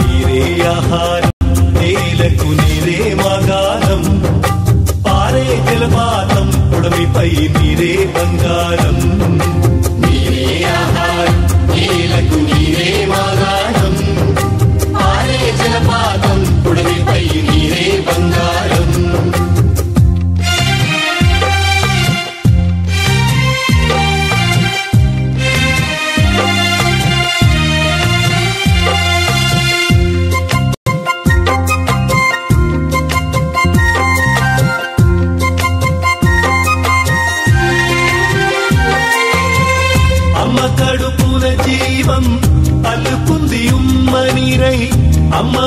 నీరే ఆహారం నేలకు నీరే మగానం. పారే జలపాతం పుడమిపై నీరే బంగారం. నీరే ఆహారం నేలకు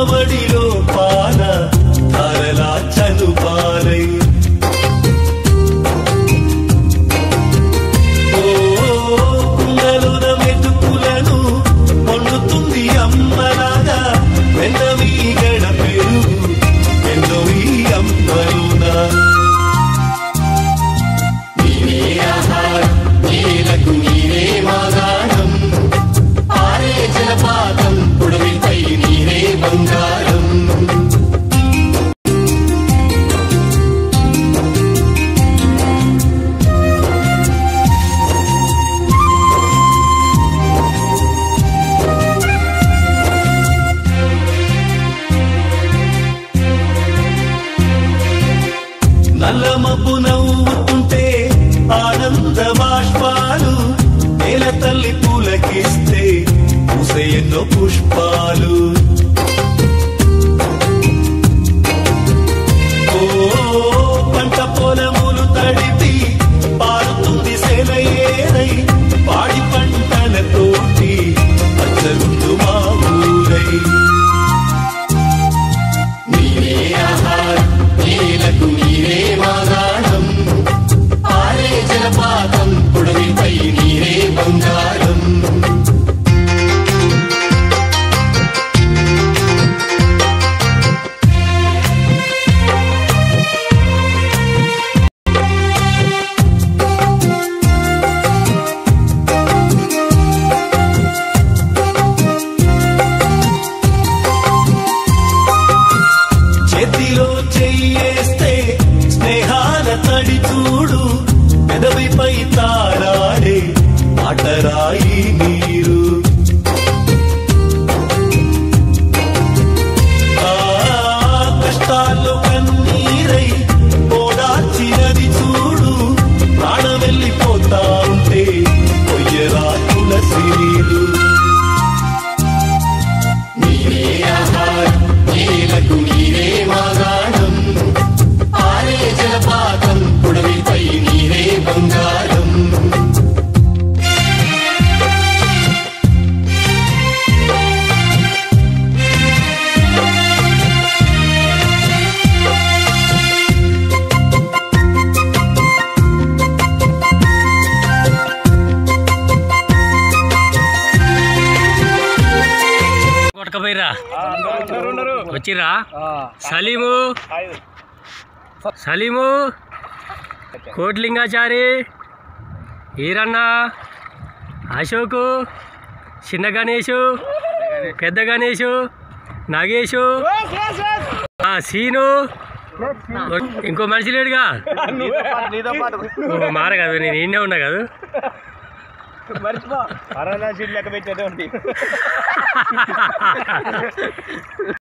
காவடில் ఆనంద బాష్పాలు నేల తల్లి పూలకిస్తే పూసే ఎన్నో పుష్పాలు. పెదవిపై తారాడే ఆటరాయి నీరు. కొట్టకపోయిరా వచ్చిర్రా? సలీము. సలీము. కోట్లింగాచారి. ఈరన్న. అశోకు. చిన్న గణేషు. పెద్ద గణేషు. నాగేషు. సీను. ఇంకో మనిషి లేడుగా. మార కదా నేను ఈయనే ఉన్నా కదా. మర్చిపో. కరోనా సీట్ లెక్క పెట్టేటువంటి